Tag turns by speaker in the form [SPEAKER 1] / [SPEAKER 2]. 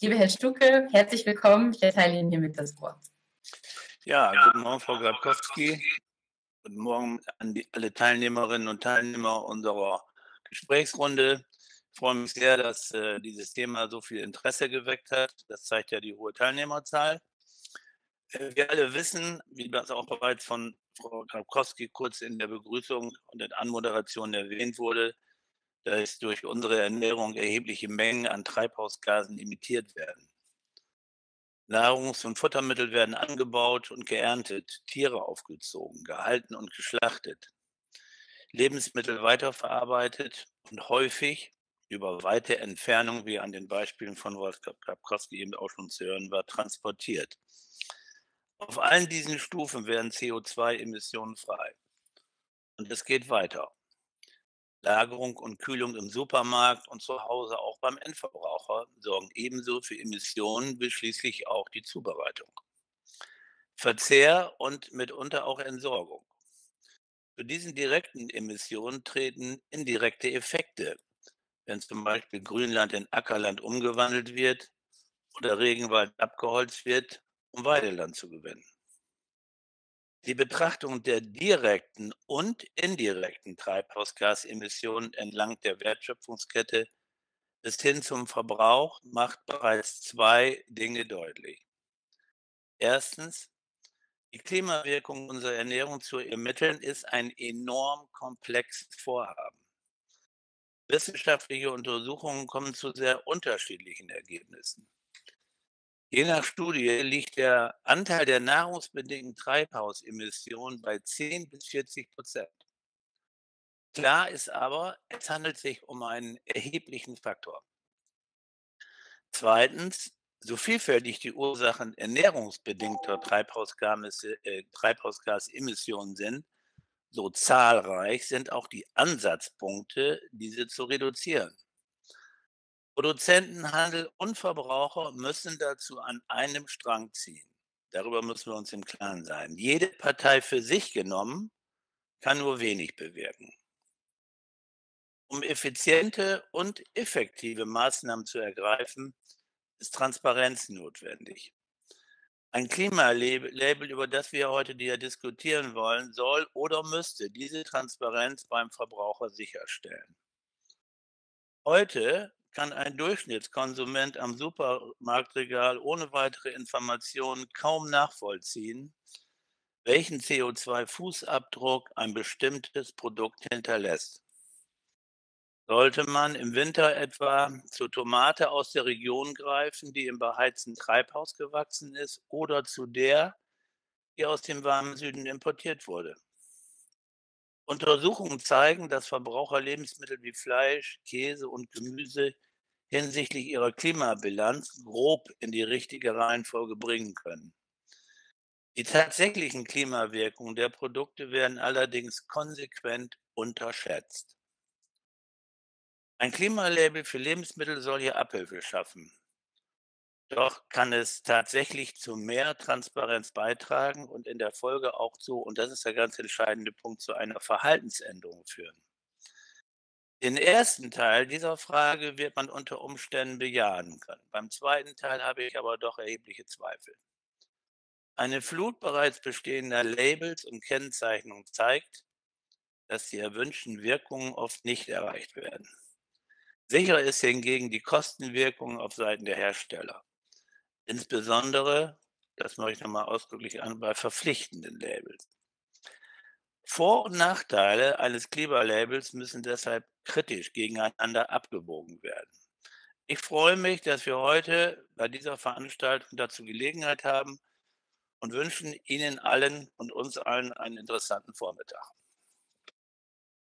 [SPEAKER 1] liebe Herr Stucke, herzlich willkommen. Ich erteile Ihnen hiermit das Wort.
[SPEAKER 2] Ja, guten Morgen, Frau Grabkowski. Guten Morgen an die, alle Teilnehmerinnen und Teilnehmer unserer Gesprächsrunde. Ich freue mich sehr, dass äh, dieses Thema so viel Interesse geweckt hat. Das zeigt ja die hohe Teilnehmerzahl. Äh, wir alle wissen, wie das auch bereits von Frau Grabkowski kurz in der Begrüßung und in Anmoderation erwähnt wurde, dass durch unsere Ernährung erhebliche Mengen an Treibhausgasen emittiert werden. Nahrungs- und Futtermittel werden angebaut und geerntet, Tiere aufgezogen, gehalten und geschlachtet, Lebensmittel weiterverarbeitet und häufig über weite Entfernung, wie an den Beispielen von Wolfgang Grabkowski eben auch schon zu hören war, transportiert. Auf allen diesen Stufen werden CO2-Emissionen frei. Und es geht weiter. Lagerung und Kühlung im Supermarkt und zu Hause auch beim Endverbraucher sorgen ebenso für Emissionen wie schließlich auch die Zubereitung. Verzehr und mitunter auch Entsorgung. Zu diesen direkten Emissionen treten indirekte Effekte, wenn zum Beispiel Grünland in Ackerland umgewandelt wird oder Regenwald abgeholzt wird, um Weideland zu gewinnen. Die Betrachtung der direkten und indirekten Treibhausgasemissionen entlang der Wertschöpfungskette bis hin zum Verbrauch macht bereits zwei Dinge deutlich. Erstens, die Klimawirkung unserer Ernährung zu ermitteln, ist ein enorm komplexes Vorhaben. Wissenschaftliche Untersuchungen kommen zu sehr unterschiedlichen Ergebnissen. Je nach Studie liegt der Anteil der nahrungsbedingten Treibhausemissionen bei 10 bis 40 Prozent. Klar ist aber, es handelt sich um einen erheblichen Faktor. Zweitens, so vielfältig die Ursachen ernährungsbedingter äh, Treibhausgasemissionen sind, so zahlreich sind auch die Ansatzpunkte, diese zu reduzieren. Produzenten, Handel und Verbraucher müssen dazu an einem Strang ziehen. Darüber müssen wir uns im Klaren sein. Jede Partei für sich genommen kann nur wenig bewirken. Um effiziente und effektive Maßnahmen zu ergreifen, ist Transparenz notwendig. Ein Klimalabel, über das wir heute diskutieren wollen, soll oder müsste diese Transparenz beim Verbraucher sicherstellen. Heute kann ein Durchschnittskonsument am Supermarktregal ohne weitere Informationen kaum nachvollziehen, welchen CO2-Fußabdruck ein bestimmtes Produkt hinterlässt. Sollte man im Winter etwa zur Tomate aus der Region greifen, die im beheizten Treibhaus gewachsen ist, oder zu der, die aus dem warmen Süden importiert wurde? Untersuchungen zeigen, dass Verbraucher Lebensmittel wie Fleisch, Käse und Gemüse hinsichtlich ihrer Klimabilanz grob in die richtige Reihenfolge bringen können. Die tatsächlichen Klimawirkungen der Produkte werden allerdings konsequent unterschätzt. Ein Klimalabel für Lebensmittel soll hier Abhilfe schaffen. Doch kann es tatsächlich zu mehr Transparenz beitragen und in der Folge auch zu, und das ist der ganz entscheidende Punkt, zu einer Verhaltensänderung führen. Den ersten Teil dieser Frage wird man unter Umständen bejahen können. Beim zweiten Teil habe ich aber doch erhebliche Zweifel. Eine Flut bereits bestehender Labels und Kennzeichnungen zeigt, dass die erwünschten Wirkungen oft nicht erreicht werden. Sicher ist hingegen die Kostenwirkung auf Seiten der Hersteller. Insbesondere, das möchte ich nochmal ausdrücklich an, bei verpflichtenden Labels. Vor- und Nachteile eines Kleberlabels müssen deshalb kritisch gegeneinander abgewogen werden. Ich freue mich, dass wir heute bei dieser Veranstaltung dazu Gelegenheit haben und wünschen Ihnen allen und uns allen einen interessanten Vormittag.